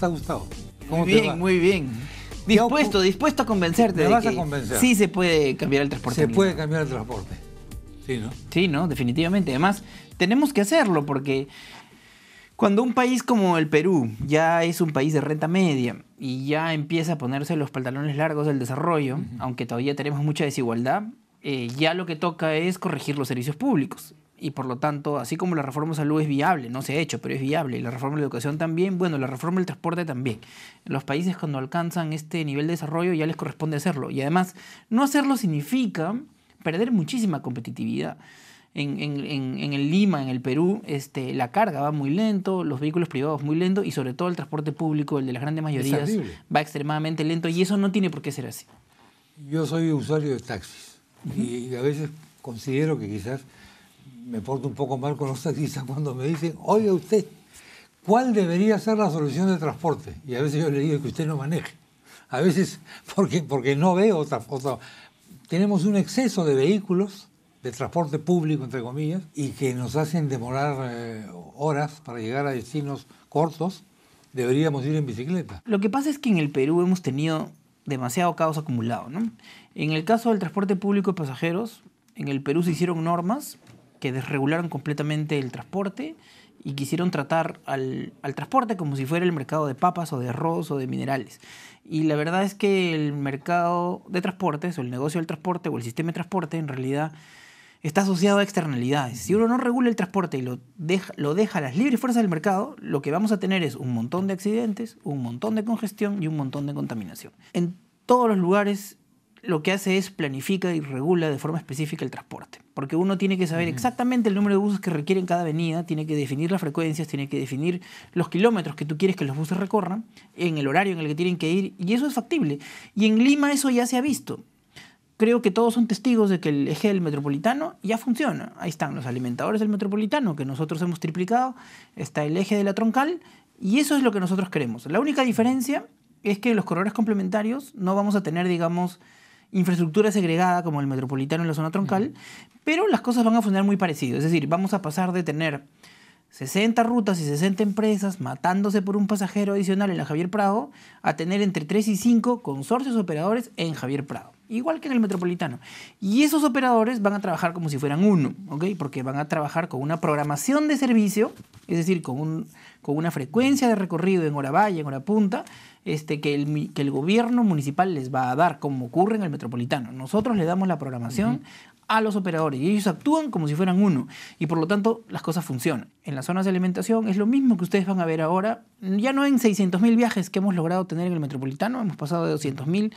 está Gustavo? muy bien, muy bien. Dispuesto, dispuesto a convencerte. Me de vas a convencer. Sí se puede cambiar el transporte. Se puede cambiar el transporte. Sí, ¿no? Sí, no, definitivamente. Además, tenemos que hacerlo porque cuando un país como el Perú ya es un país de renta media y ya empieza a ponerse los pantalones largos del desarrollo, aunque todavía tenemos mucha desigualdad, eh, ya lo que toca es corregir los servicios públicos. Y por lo tanto, así como la reforma de salud es viable, no se ha hecho, pero es viable, y la reforma de la educación también, bueno, la reforma del transporte también. Los países cuando alcanzan este nivel de desarrollo ya les corresponde hacerlo. Y además, no hacerlo significa perder muchísima competitividad. En, en, en, en el Lima, en el Perú, este, la carga va muy lento, los vehículos privados muy lento y sobre todo el transporte público, el de las grandes mayorías, va extremadamente lento y eso no tiene por qué ser así. Yo soy usuario de taxis y a veces considero que quizás me porto un poco mal con los taxistas cuando me dicen, oiga usted, ¿cuál debería ser la solución de transporte? Y a veces yo le digo que usted no maneje. A veces porque, porque no veo otra. Tenemos un exceso de vehículos de transporte público, entre comillas, y que nos hacen demorar eh, horas para llegar a destinos cortos. Deberíamos ir en bicicleta. Lo que pasa es que en el Perú hemos tenido demasiado caos acumulado. ¿no? En el caso del transporte público de pasajeros, en el Perú se hicieron normas que desregularon completamente el transporte y quisieron tratar al, al, transporte como si fuera el mercado de papas o de arroz o de minerales. Y la verdad es que el mercado de transportes o el negocio del transporte o el sistema de transporte en realidad está asociado a externalidades. Si uno no regula el transporte y lo deja, lo deja a las libres fuerzas del mercado, lo que vamos a tener es un montón de accidentes, un montón de congestión y un montón de contaminación. En todos los lugares lo que hace es planifica y regula de forma específica el transporte. Porque uno tiene que saber exactamente el número de buses que requieren cada avenida, tiene que definir las frecuencias, tiene que definir los kilómetros que tú quieres que los buses recorran, en el horario en el que tienen que ir, y eso es factible. Y en Lima eso ya se ha visto. Creo que todos son testigos de que el eje del metropolitano ya funciona. Ahí están los alimentadores del metropolitano, que nosotros hemos triplicado, está el eje de la troncal, y eso es lo que nosotros queremos. La única diferencia es que los corredores complementarios no vamos a tener, digamos, infraestructura segregada como el metropolitano en la zona troncal, pero las cosas van a funcionar muy parecido. Es decir, vamos a pasar de tener 60 rutas y 60 empresas matándose por un pasajero adicional en la Javier Prado a tener entre 3 y 5 consorcios operadores en Javier Prado, igual que en el metropolitano. Y esos operadores van a trabajar como si fueran uno, ¿ok? Porque van a trabajar con una programación de servicio, es decir, con, un, con una frecuencia de recorrido en hora valle, en hora punta, este, que, el, que el gobierno municipal les va a dar, como ocurre en el metropolitano. Nosotros le damos la programación uh -huh. a los operadores y ellos actúan como si fueran uno y por lo tanto las cosas funcionan. En las zonas de alimentación es lo mismo que ustedes van a ver ahora, ya no en 600.000 viajes que hemos logrado tener en el metropolitano, hemos pasado de 200.000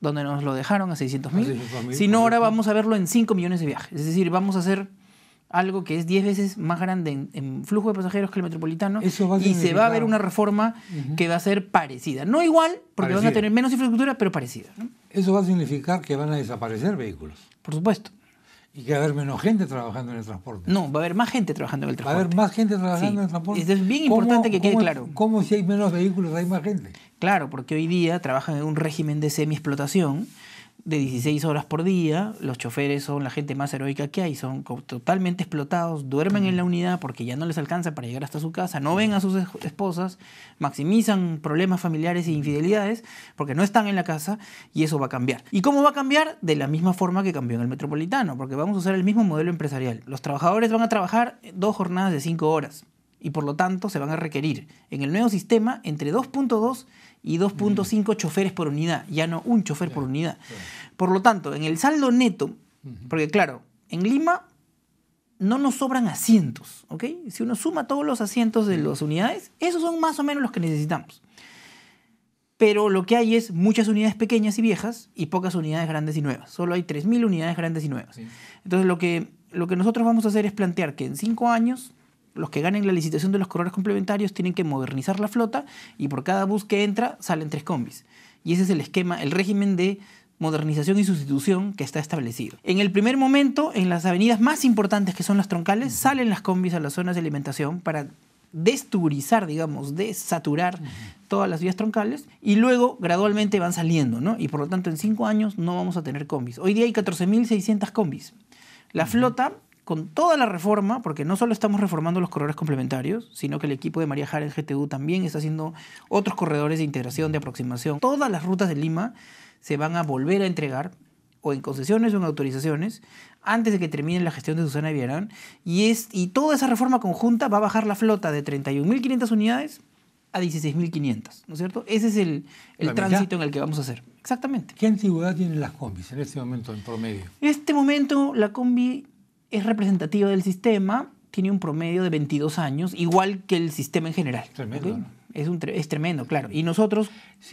donde nos lo dejaron a 600.000, sino ahora vamos a verlo en 5 millones de viajes. Es decir, vamos a hacer algo que es 10 veces más grande en, en, flujo de pasajeros que el metropolitano y se va a ver una reforma uh -huh. que va a ser parecida. No igual, porque parecida. van a tener menos infraestructura, pero parecida. ¿no? Eso va a significar que van a desaparecer vehículos. Por supuesto. Y que va a haber menos gente trabajando en el transporte. No, va a haber más gente trabajando en el transporte. Va a haber más gente trabajando sí. en el transporte. Esto es bien importante que quede cómo, claro. ¿Cómo si hay menos vehículos hay más gente? Claro, porque hoy día trabajan en un régimen de semi-explotación de 16 horas por día, los choferes son la gente más heroica que hay, son totalmente explotados, duermen en la unidad porque ya no les alcanza para llegar hasta su casa, no ven a sus esposas, maximizan problemas familiares e infidelidades porque no están en la casa y eso va a cambiar. ¿Y cómo va a cambiar? De la misma forma que cambió en el metropolitano, porque vamos a usar el mismo modelo empresarial. Los trabajadores van a trabajar dos jornadas de 5 horas y por lo tanto se van a requerir en el nuevo sistema entre 2.2 y 2.5 choferes por unidad, ya no un chofer por unidad. Por lo tanto, en el saldo neto, porque claro, en Lima no nos sobran asientos, ¿ok? Si uno suma todos los asientos de las unidades, esos son más o menos los que necesitamos. Pero lo que hay es muchas unidades pequeñas y viejas y pocas unidades grandes y nuevas. Solo hay 3.000 unidades grandes y nuevas. Sí. Entonces lo que, lo que nosotros vamos a hacer es plantear que en cinco años los que ganen la licitación de los corredores complementarios tienen que modernizar la flota y por cada bus que entra salen tres combis. Y ese es el esquema, el régimen de modernización y sustitución que está establecido. En el primer momento, en las avenidas más importantes que son las troncales, salen las combis a las zonas de alimentación para desturizar, digamos, desaturar uh -huh. todas las vías troncales y luego gradualmente van saliendo, ¿no? Y por lo tanto en cinco años no vamos a tener combis. Hoy día hay 14.600 combis. La uh -huh. flota con toda la reforma, porque no solo estamos reformando los corredores complementarios, sino que el equipo de María Jara en GTU también está haciendo otros corredores de integración, de aproximación. Todas las rutas de Lima se van a volver a entregar, o en concesiones o en autorizaciones, antes de que termine la gestión de Susana Villarán. Y, es, y toda esa reforma conjunta va a bajar la flota de 31.500 unidades a 16.500, ¿no es cierto? Ese es el, el tránsito en el que vamos a hacer. Exactamente. ¿Qué antigüedad tienen las combis en este momento en promedio? En este momento la combi es representativa del sistema, tiene un promedio de 22 años, igual que el sistema en general. Tremendo. Es, un, es tremendo, claro. Y nosotros,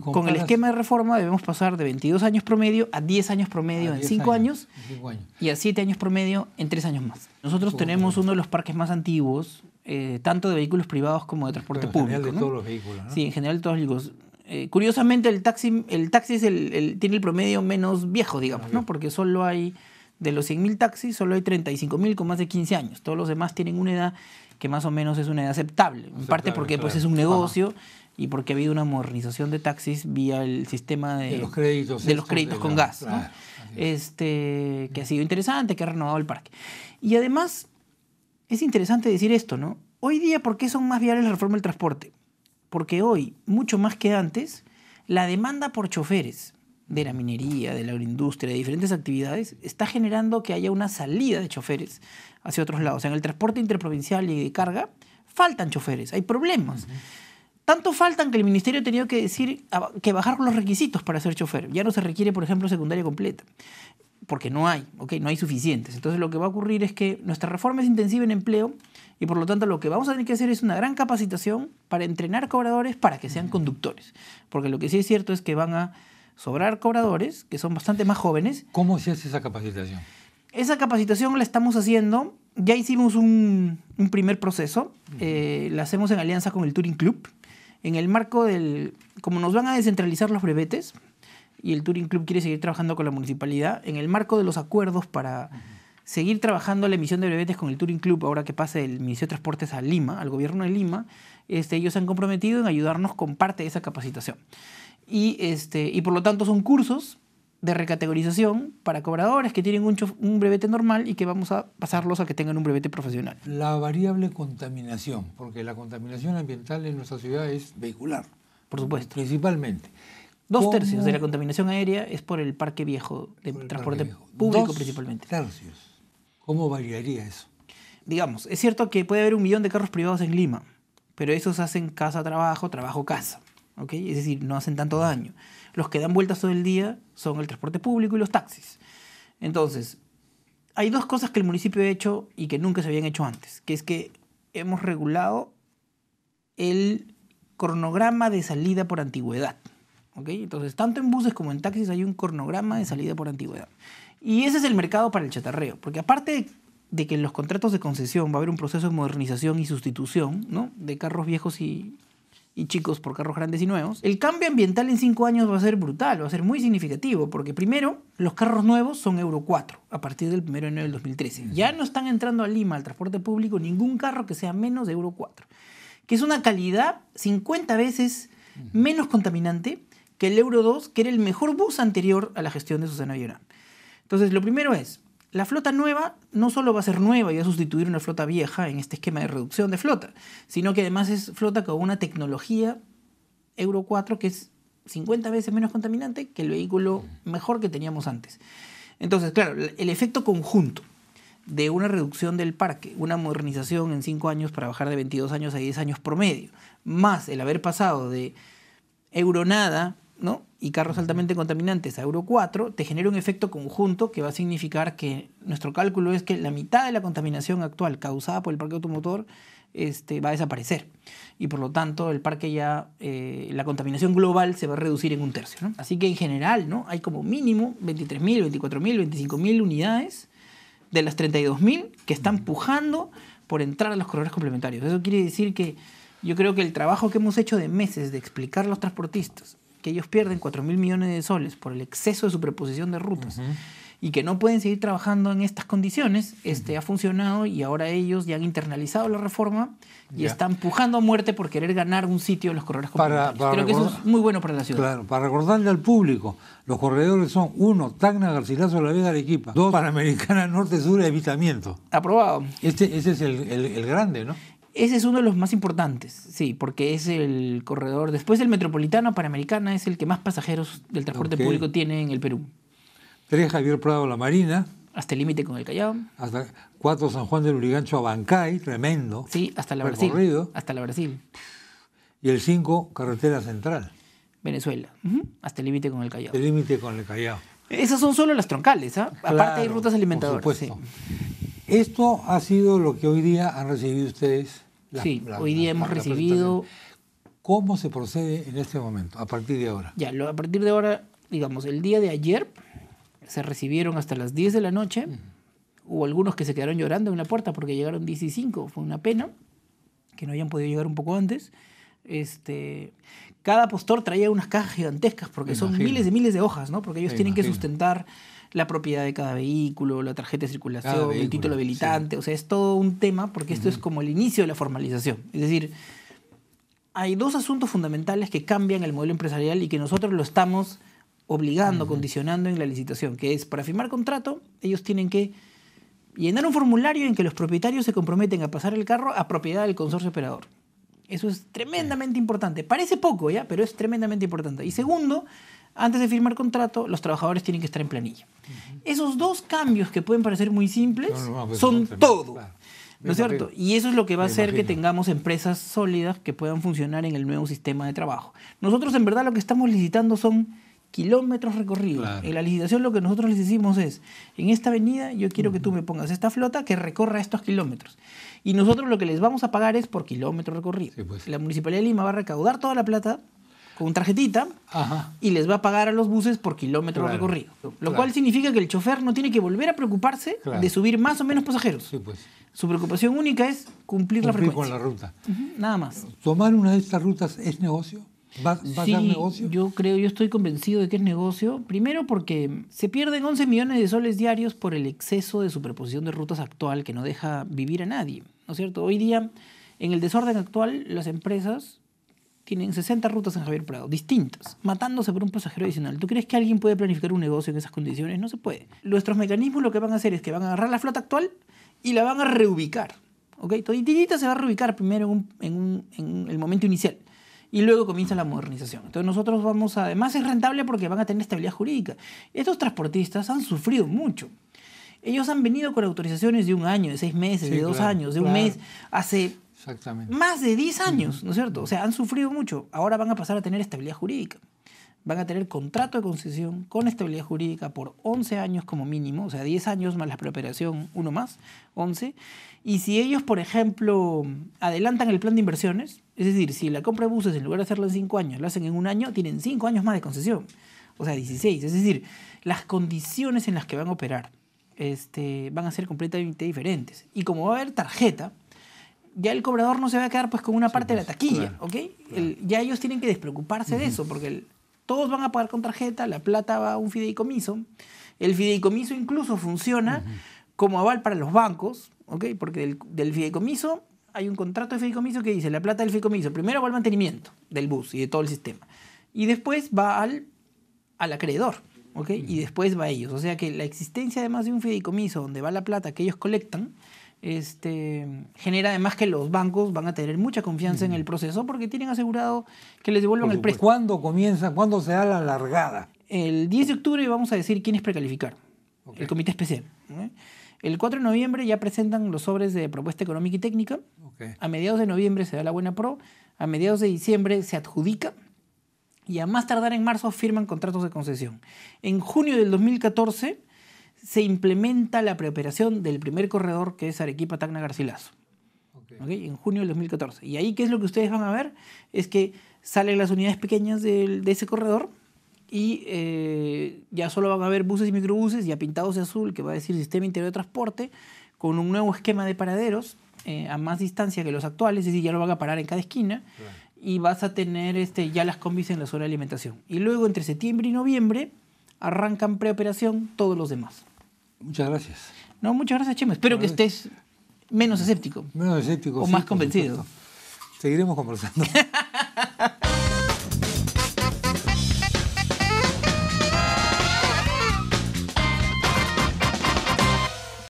con el esquema de reforma, debemos pasar de 22 años promedio a 10 años promedio en 5 años, y a 7 años promedio en 3 años más. Nosotros tenemos uno de los parques más antiguos, eh, tanto de vehículos privados como de transporte público. En general de todos los vehículos. ¿no? Sí, en general de todos los vehículos. Eh, curiosamente, el taxi, el taxi es el, tiene el promedio menos viejo, digamos, ¿no? Porque solo hay, de los 100.000 taxis, solo hay 35.000 con más de 15 años. Todos los demás tienen una edad que más o menos es una edad aceptable. En parte porque pues, es un negocio y porque ha habido una modernización de taxis vía el sistema de, los créditos, de los créditos con gas, ¿no? este, que ha sido interesante, que ha renovado el parque. Y además, es interesante decir esto, ¿no? Hoy día, ¿por qué son más viables la reforma del transporte? Porque hoy, mucho más que antes, la demanda por choferes de la minería, de la agroindustria, de diferentes actividades, está generando que haya una salida de choferes hacia otros lados. En el transporte interprovincial y de carga, faltan choferes, hay problemas. Tanto faltan que el ministerio ha tenido que decir que bajar los requisitos para ser chofer. Ya no se requiere, por ejemplo, secundaria completa, porque no hay, ¿okay? no hay suficientes. Entonces lo que va a ocurrir es que nuestra reforma es intensiva en empleo y por lo tanto lo que vamos a tener que hacer es una gran capacitación para entrenar cobradores para que sean conductores. Porque lo que sí es cierto es que van a sobrar cobradores que son bastante más jóvenes. ¿Cómo se hace esa capacitación? Esa capacitación la estamos haciendo, ya hicimos un, primer proceso, eh, la hacemos en alianza con el Touring Club, en el marco del, como nos van a descentralizar los brevetes, y el Touring Club quiere seguir trabajando con la municipalidad, en el marco de los acuerdos para seguir trabajando la emisión de brevetes con el Touring Club, ahora que pase el Ministerio de Transportes a Lima, al gobierno de Lima, este, ellos se han comprometido en ayudarnos con parte de esa capacitación. Y, este, y por lo tanto son cursos de recategorización para cobradores que tienen un, un, brevete normal y que vamos a pasarlos a que tengan un brevete profesional. La variable contaminación, porque la contaminación ambiental en nuestra ciudad es vehicular. Por supuesto. Principalmente. Dos tercios de la contaminación aérea es por el parque viejo de transporte público Dos principalmente. tercios. ¿Cómo variaría eso? Digamos, es cierto que puede haber un millón de carros privados en Lima, pero esos hacen casa-trabajo, trabajo-casa. ¿Ok? Es decir, no hacen tanto daño. Los que dan vueltas todo el día son el transporte público y los taxis. Entonces, hay dos cosas que el municipio ha hecho y que nunca se habían hecho antes, que es que hemos regulado el cronograma de salida por antigüedad. ¿ok? Entonces, tanto en buses como en taxis hay un cronograma de salida por antigüedad. Y ese es el mercado para el chatarreo, porque aparte de que en los contratos de concesión va a haber un proceso de modernización y sustitución ¿no? de carros viejos y, y chicos por carros grandes y nuevos, el cambio ambiental en cinco años va a ser brutal, va a ser muy significativo, porque primero, los carros nuevos son Euro 4 a partir del 1 de enero del 2013. Ya no están entrando a Lima al transporte público ningún carro que sea menos de Euro 4, que es una calidad 50 veces menos contaminante que el Euro 2, que era el mejor bus anterior a la gestión de Susana Villarán. Entonces, lo primero es, la flota nueva no solo va a ser nueva y va a sustituir una flota vieja en este esquema de reducción de flota, sino que además es flota con una tecnología Euro 4 que es 50 veces menos contaminante que el vehículo mejor que teníamos antes. Entonces, claro, el efecto conjunto de una reducción del parque, una modernización en 5 años para bajar de 22 años a 10 años promedio, más el haber pasado de Euro nada ¿no? y carros altamente contaminantes a Euro 4, te genera un efecto conjunto que va a significar que nuestro cálculo es que la mitad de la contaminación actual causada por el parque automotor este, va a desaparecer. Y por lo tanto, el parque ya, eh, la contaminación global se va a reducir en un tercio. Así que en general, ¿no? hay como mínimo 23.000, 24.000, 25.000 unidades de las 32.000 que están pujando por entrar a los corredores complementarios. Eso quiere decir que yo creo que el trabajo que hemos hecho de meses de explicar a los transportistas que ellos pierden 4 mil millones de soles por el exceso de superposición de rutas y que no pueden seguir trabajando en estas condiciones, este, ha funcionado y ahora ellos ya han internalizado la reforma y Ya. están pujando a muerte por querer ganar un sitio en los corredores Para- Creo que eso es muy bueno para la ciudad. Claro, para recordarle al público, los corredores son uno, Tacna, Garcilaso, La Vega, Arequipa. Dos, Panamericana, Norte, Sur, Evitamiento. Aprobado. Este, ese es el, el- el grande, ¿no? Ese es uno de los más importantes, sí, porque es el corredor. Después del metropolitano Panamericana es el que más pasajeros del transporte público tiene en el Perú. Tres, Javier Prado, La Marina. Hasta el límite con el Callao. Hasta cuatro, San Juan del Urigancho a Bancay, tremendo. Sí, hasta la Recorrido. Brasil. Hasta la Brasil. Y el cinco, Carretera Central. Venezuela. Hasta el límite con el Callao. El límite con el Callao. Esas son solo las troncales, ¿ah? Aparte hay rutas por alimentadoras. supuesto. sí. Esto ha sido lo que hoy día han recibido ustedes. Sí, hoy día hemos recibido. ¿Cómo se procede en este momento, a partir de ahora? ya, lo- a partir de ahora, digamos, el día de ayer se recibieron hasta las 10 de la noche. Hubo algunos que se quedaron llorando en la puerta porque llegaron 15, fue una pena que no hayan podido llegar un poco antes. Este, cada postor traía unas cajas gigantescas porque Me son imagino. miles y miles de hojas, ¿no? Porque ellos Me tienen que sustentar la propiedad de cada vehículo, la tarjeta de circulación, Cada el vehículo, título habilitante, o sea, es todo un tema porque esto es como el inicio de la formalización. Es decir, hay dos asuntos fundamentales que cambian el modelo empresarial y que nosotros lo estamos obligando, condicionando en la licitación, que es para firmar contrato, ellos tienen que llenar un formulario en que los propietarios se comprometen a pasar el carro a propiedad del consorcio operador. Eso es tremendamente importante. Parece poco, ¿ya? Pero es tremendamente importante. Y segundo, antes de firmar contrato, los trabajadores tienen que estar en planilla. Esos dos cambios que pueden parecer muy simples No, no, pues son todo. claro. ¿No es cierto? Y eso es lo que va a hacer que tengamos empresas sólidas que puedan funcionar en el nuevo sistema de trabajo. Nosotros en verdad lo que estamos licitando son kilómetros recorridos. Claro. En la licitación lo que nosotros les decimos es, en esta avenida yo quiero que tú me pongas esta flota que recorra estos kilómetros. Y nosotros lo que les vamos a pagar es por kilómetro recorrido. Sí, pues. La Municipalidad de Lima va a recaudar toda la plata con tarjetita Ajá. y les va a pagar a los buses por kilómetro Claro, recorrido. Lo claro. cual significa que el chofer no tiene que volver a preocuparse Claro. de subir más o menos pasajeros. Sí, pues. Su preocupación única es cumplir, la Cumplir con frecuencia. la ruta. Nada más. ¿Tomar una de estas rutas es negocio? ¿Va, va a ser negocio? yo creo, yo estoy convencido de que es negocio. Primero porque se pierden 11 millones de soles diarios por el exceso de superposición de rutas actual que no deja vivir a nadie. ¿No es cierto? Hoy día, en el desorden actual, las empresas tienen 60 rutas en Javier Prado, distintas, matándose por un pasajero adicional. ¿Tú crees que alguien puede planificar un negocio en esas condiciones? No se puede. Nuestros mecanismos lo que van a hacer es que van a agarrar la flota actual y la van a reubicar. ¿Ok? Toditita se va a reubicar primero en, un- en un- en el momento inicial y luego comienza la modernización. Entonces nosotros vamos a... Además es rentable porque van a tener estabilidad jurídica. Estos transportistas han sufrido mucho. Ellos han venido con autorizaciones de un año, de seis meses, Sí, de dos claro, años, de un mes, hace Exactamente. más de 10 años, ¿no es cierto? O sea, han sufrido mucho. Ahora van a pasar a tener estabilidad jurídica. Van a tener contrato de concesión con estabilidad jurídica por 11 años como mínimo, o sea, 10 años más la preoperación, uno más, 11. Y si ellos, por ejemplo, adelantan el plan de inversiones, es decir, si la compra de buses en lugar de hacerla en 5 años, la hacen en un año, tienen 5 años más de concesión. O sea, 16. Es decir, las condiciones en las que van a operar este, van a ser completamente diferentes. Y como va a haber tarjeta, ya el cobrador no se va a quedar pues con una parte de la pues, taquilla, claro, ¿ok? El- ya ellos tienen que despreocuparse de eso, porque el- todos van a pagar con tarjeta, la plata va a un fideicomiso. El fideicomiso incluso funciona como aval para los bancos, ¿ok? Porque del, del fideicomiso hay un contrato de fideicomiso que dice la plata del fideicomiso primero va al mantenimiento del bus y de todo el sistema. Y después va al, al acreedor, ¿ok? Y después va a ellos. O sea que la existencia además de un fideicomiso donde va la plata que ellos colectan, este, genera además que los bancos van a tener mucha confianza en el proceso porque tienen asegurado que les devuelvan el préstamo. ¿Cuándo comienza? ¿Cuándo se da la largada? El 10 de octubre vamos a decir quiénes precalificar. El comité especial. ¿eh? El 4 de noviembre ya presentan los sobres de propuesta económica y técnica. A mediados de noviembre se da la buena pro. A mediados de diciembre se adjudica. Y a más tardar en marzo firman contratos de concesión. En junio del 2014 se implementa la preoperación del primer corredor que es Arequipa-Tacna-Garcilaso. ok. ¿ok? En junio del 2014. Y ahí, ¿qué es lo que ustedes van a ver? Es que salen las unidades pequeñas de ese corredor y eh, ya solo van a ver buses y microbuses ya pintados de azul, que va a decir Sistema Interior de Transporte, con un nuevo esquema de paraderos eh, a más distancia que los actuales, es decir, ya lo van a parar en cada esquina Claro. y vas a tener este, ya las combis en la zona de alimentación. Y luego entre septiembre y noviembre arrancan preoperación todos los demás. Muchas gracias. No, muchas gracias, Chema. Espero que estés menos escéptico. Menos escéptico. O sí, más convencido. supuesto. Seguiremos conversando.